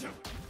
Busted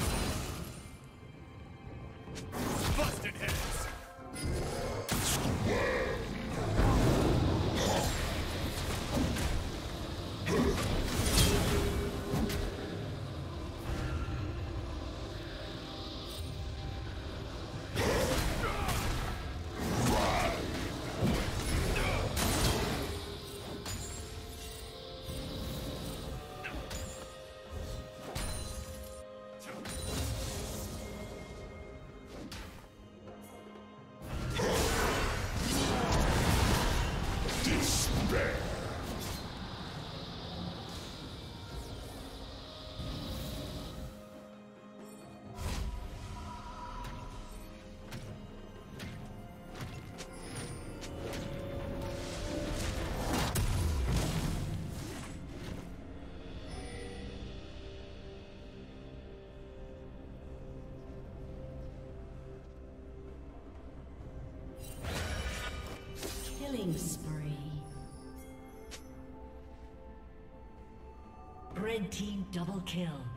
double kill.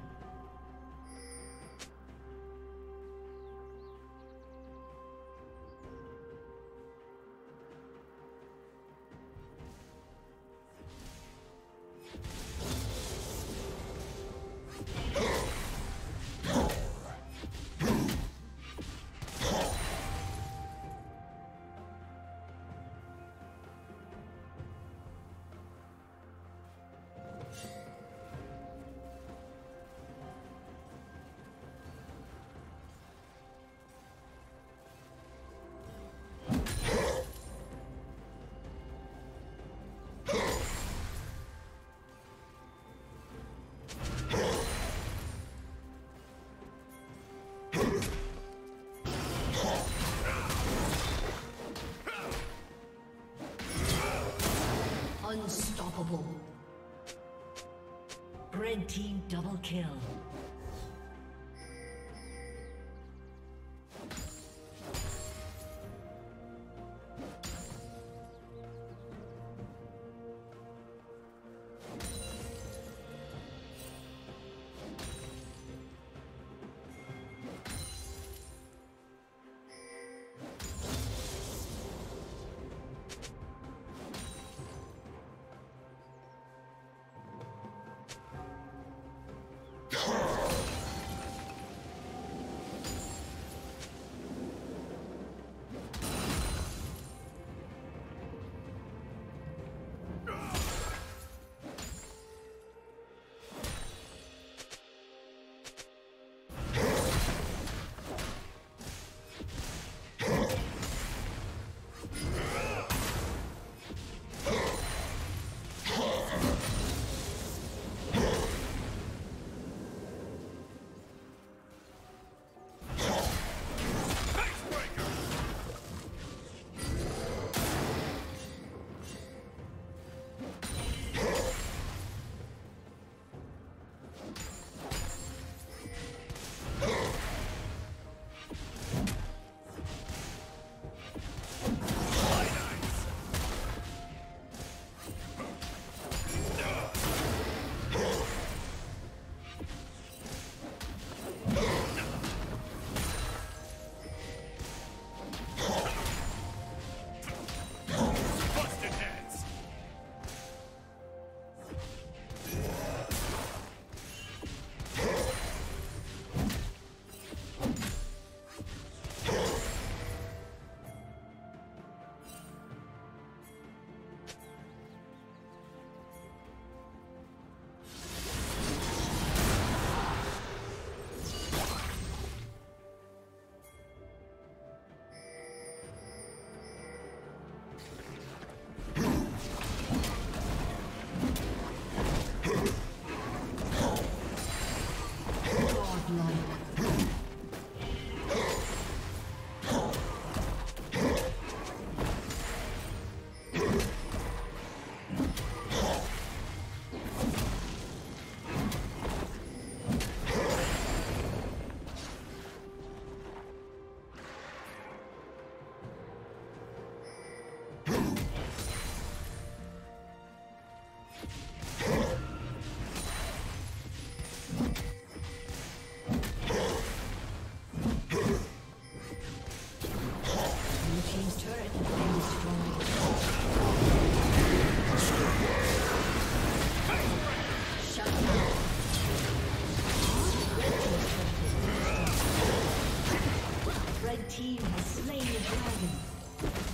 Team double kill. Dragon.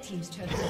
Red team's turret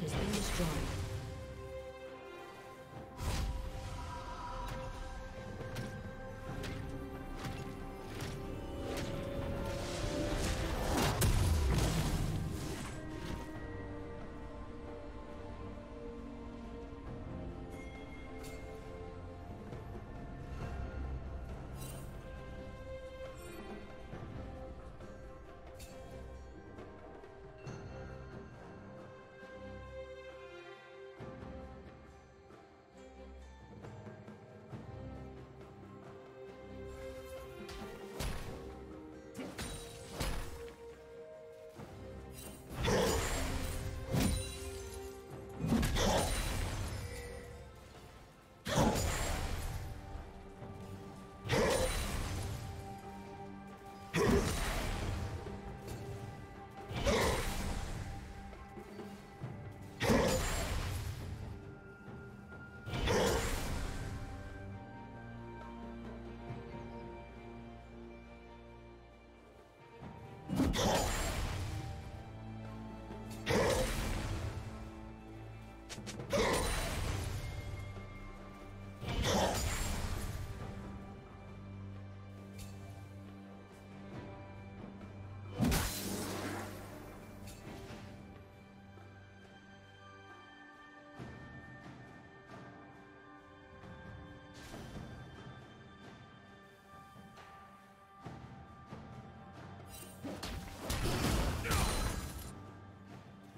has been destroyed.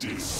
Dis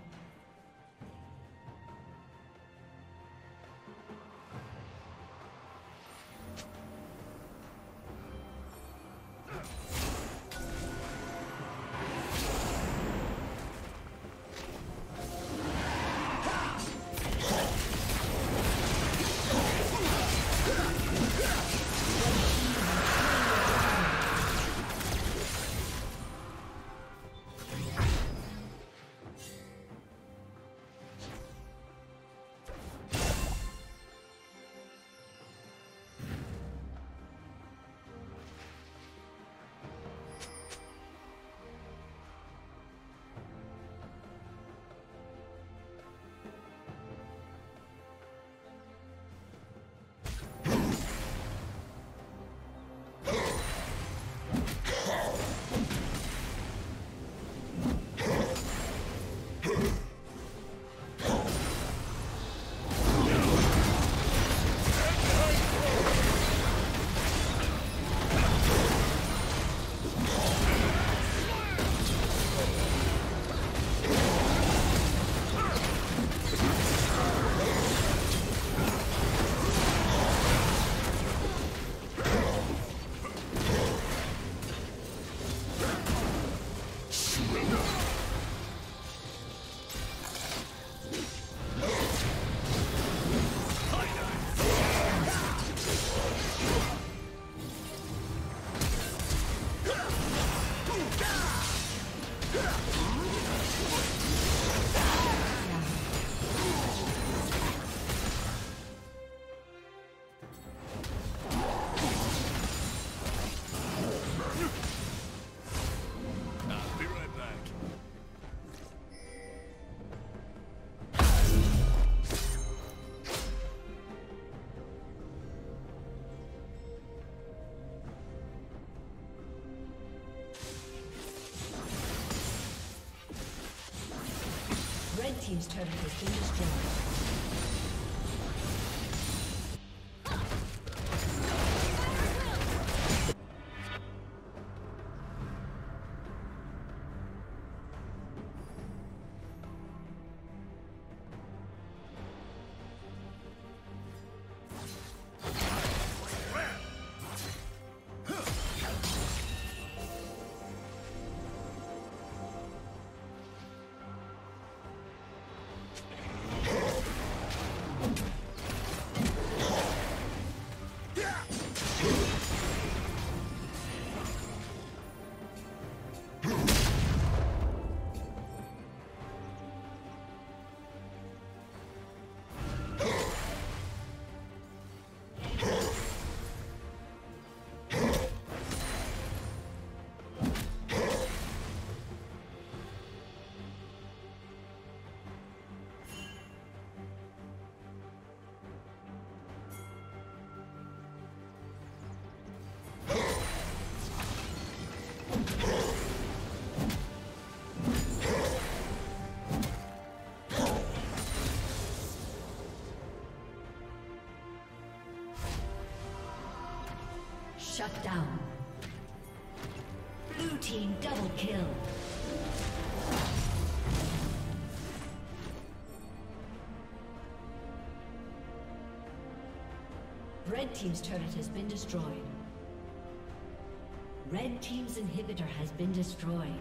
Yeah. Shut down. Blue team double kill. Red team's turret has been destroyed. Red team's inhibitor has been destroyed.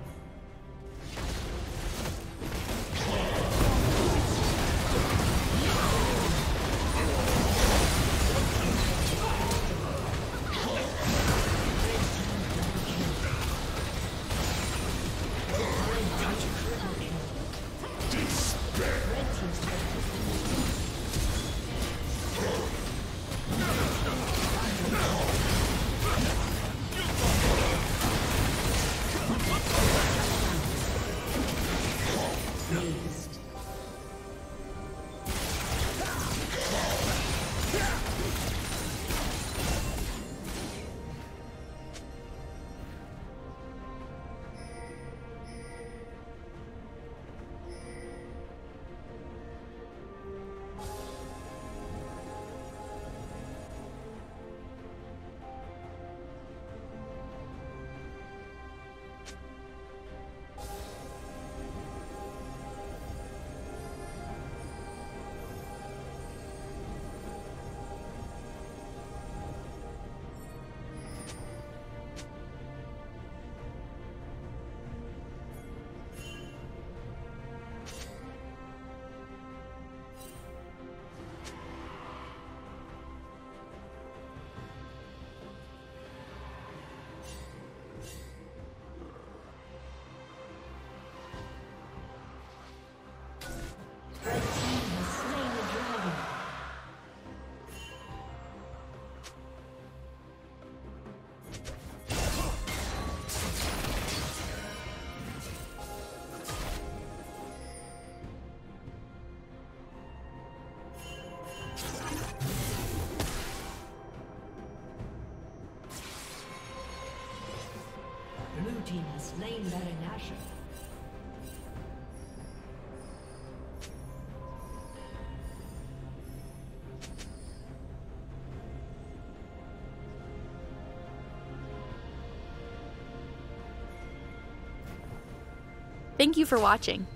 Team has slain Baron Nashor. Thank you for watching.